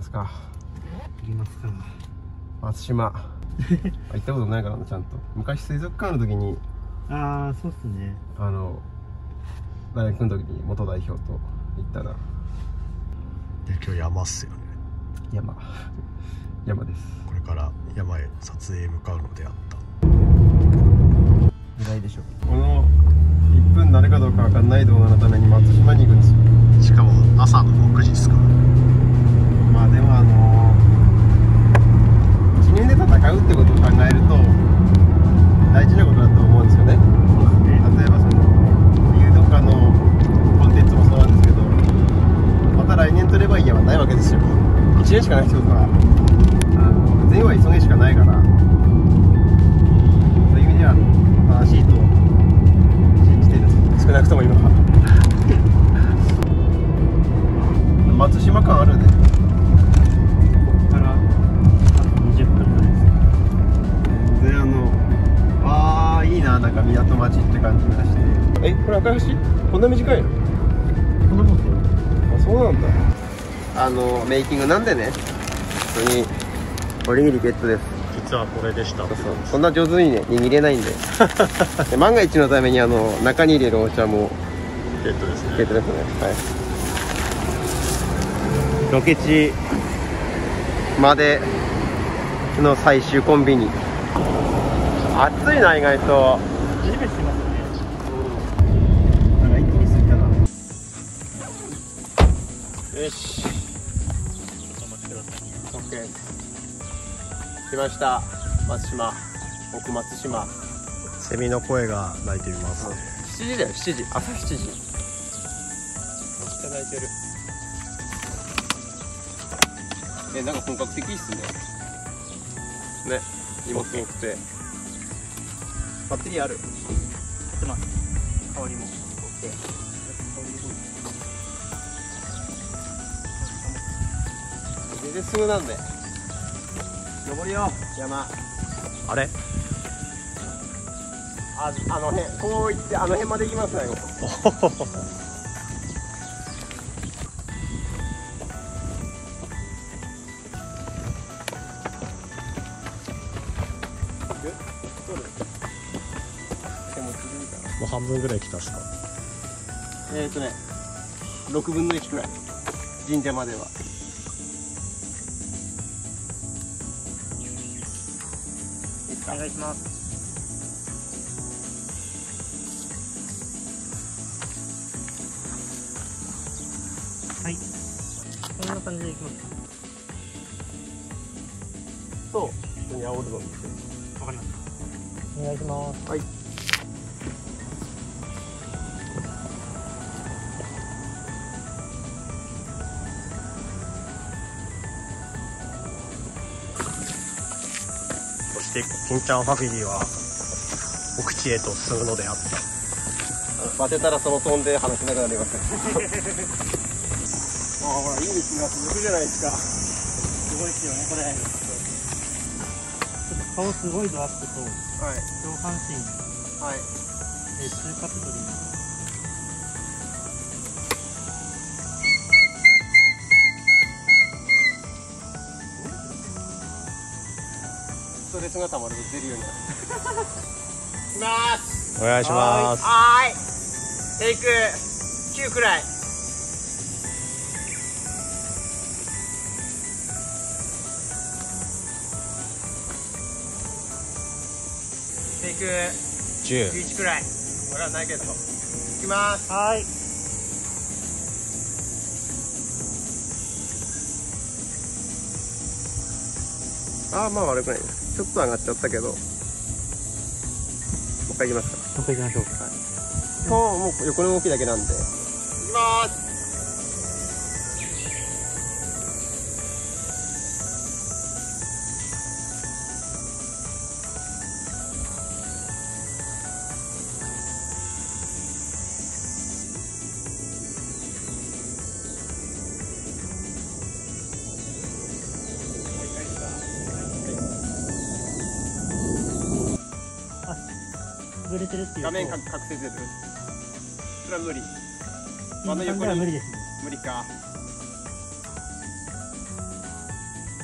ますか。行きますか。松島。あ行ったことないからなちゃんと。昔水族館の時に。ああそうっすね。あの大学の時に元代表と行ったら。で今日山っすよね。山。山です。これから山へ撮影へ向かうのであった。意外でしょ。この1分なるかどうかわかんない動画のために松島に行くんですよ。しかも朝の6時ですからまあでもあの一年で戦うってことを考えると大事なことだと思うんですよね。例えばその冬とかのコンテンツもそうなんですけどまた来年取ればいいやはないわけですよ。1年しかないってことあのメイキングなんでね。普通におにぎりゲットです。実はこれでした。そうそう。そんな上手にね握れないんで。で万が一のためにあの中に入れるお茶もゲットですゲットですね。はい。ロケ地。までの最終コンビニ。暑いな意外と。ジリベしますね。なんか一気に過ぎたな。よし来ました。松島。奥松島。セミの声が鳴いてみます。ね7時だよ7時。朝7時。めっちゃ泣いてる。えなんか本格的っすね。ね。荷物多くて。バッテリーある。知ってます香りも。全然すぐなんで登りよ山。あれ？ああの辺こう行ってあの辺まで行きますよ。手持ちでいいかなもう半分ぐらい来たっすか？えっ、ー、とね6分の1くらい。神社まではですか？お願いします。はい。こんな感じでいきます。と普通に煽るのにわかりました。お願いします。はいして金ちゃんファミリーは奥地へと進むのであった当てたらそのトーンで話しながらなります。ああほらいい道が続くじゃないですか。すごいですよねこれ。ちょっと顔すごいドアップとはい。上半身。はい。えー中カット取りトレスがたまると出るようになるいきます。お願いします。はーい。テイク9くらい。テイク10 11くらい。わかんないけどいきます。はいああまあ悪くない。ですちょっと上がっちゃったけど。もう一回いきますか。もう一回行きましょうそうもう横の動きだけなんで。いきます潰れてるっていうと画面か隠せてる。それは無理。今の横は無理ですね。無理か。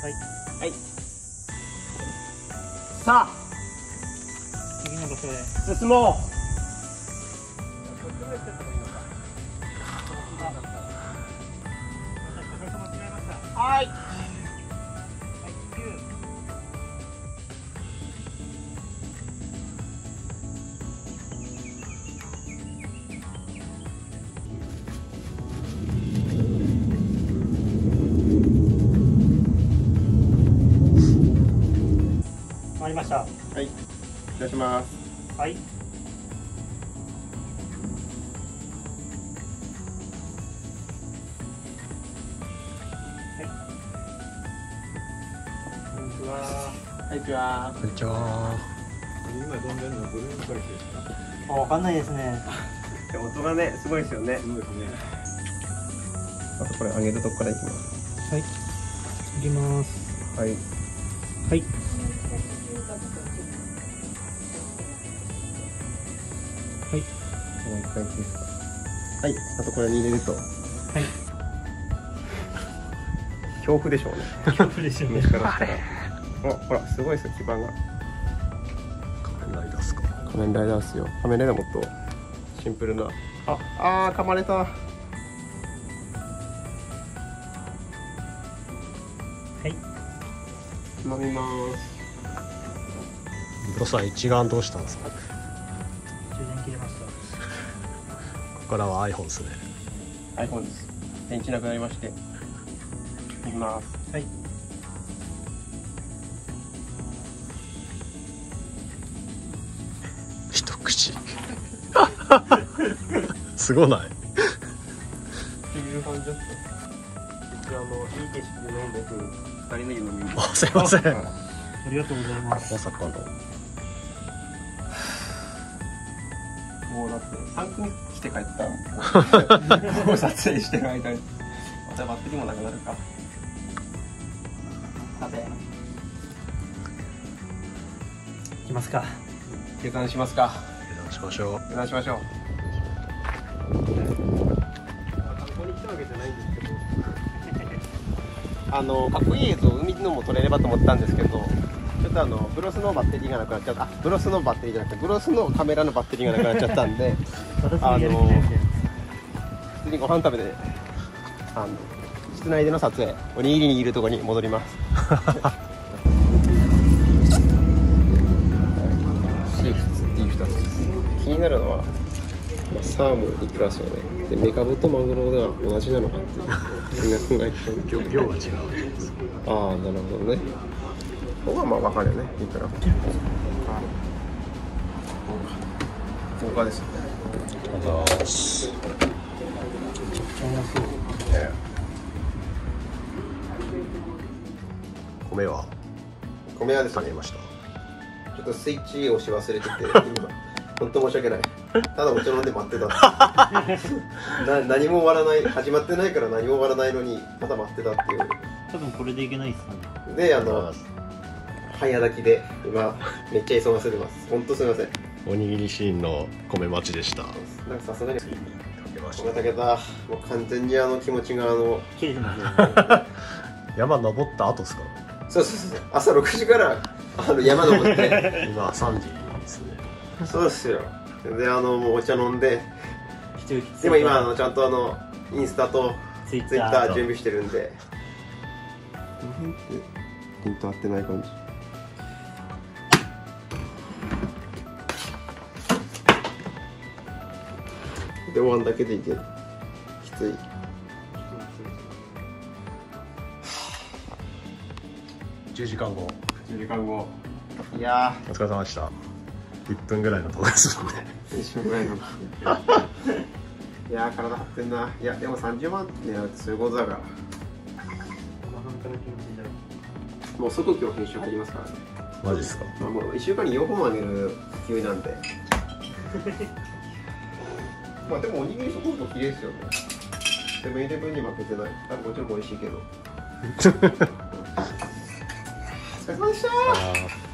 はい。はい。さあ。次の場所へ。進もうした。はい。出します。はい。こんにちは。こんにちは。今飛んでるのはブルーインパルスですかあわかんないですね。音がねすごいですよね。そうですね。あとこれ上げるとこからいきますはいいきますはいはいはい。もう一回ですか？はい。あとこれに入れると。はい。恐怖でしょうね。恐怖でしょうね。虫からしたらおほらすごいですよ基盤が。仮面ライダーっすか？仮面ライダーっすよ。仮面ライダーもっとシンプルな。ああー噛まれた。はい。飲みます。ブロさん一眼どうしたんですか？こ充電切れましたこからは iPhone ですね iPhone です。電池なくなりまして。いきます。はい。一口。すごない。あのいい景色で飲んでく二人の湯飲みまあすいません。まありがとうございます。さかのもうだって3組来て帰った。も んもう撮影してる間に。またバッテリーもなくなるか。さて。いきますか。下山しますか。油断しましょう。下山しましょう。観光に来たわけじゃないんですけどあのかっこいい映像海のも撮れればと思ったんですけどちょっとあのブロスのバッテリーがなくなっちゃった。あブロスのバッテリーじゃなくてブロスのカメラのバッテリーがなくなっちゃったんで私もやる気ないですよ。普通にご飯食べてあの室内での撮影おにぎりにいるところに戻ります。シーフツっていう2つです。気になるのは、まあ、サーモンいくらですよね。でメカブとマグロが同じなのかっていう。みんな考えてる。量量が違うああなるほどねここはまあ分かるよねいくら。豪華ですよね。ありがとうございます。米は？米はですね。ました。ちょっとスイッチ押し忘れてて今。本当申し訳ない。ただお茶飲んで待ってた。な何も終わらない始まってないから何も終わらないのにただ待ってたっていう。多分これでいけないですかね。であの早炊きで今めっちゃ急がせてます。本当すみません。おにぎりシーンの米待ちでした。なんかさすがに。炊けましおが炊けた。もう完全にあの気持ちがあの 山登った後ですか？そうそうそう。朝6時からあの山登って。今3時ですね。そうですよ。であのもうお茶飲んで。でも今あのちゃんとあのインスタとツイッターター準備してるんで。ピント合ってない感じで終わんだけでいける。きつい。10時間後。10時間後。いやお疲れ様でした。1分ぐらいの動画ですのでー一緒ぐらいのいやー体張ってんな。いやでも30万ってねそういうことだから。もう即今日編集入りますからね。マジですか。まあ、もう1週間に4本あげる勢いなんでまあでもおにぎりそこそこ綺麗ですよね。セブンイレブンに負けてない。あもちろん美味しいけど。お疲れ様でした